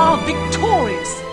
are victorious.